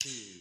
two,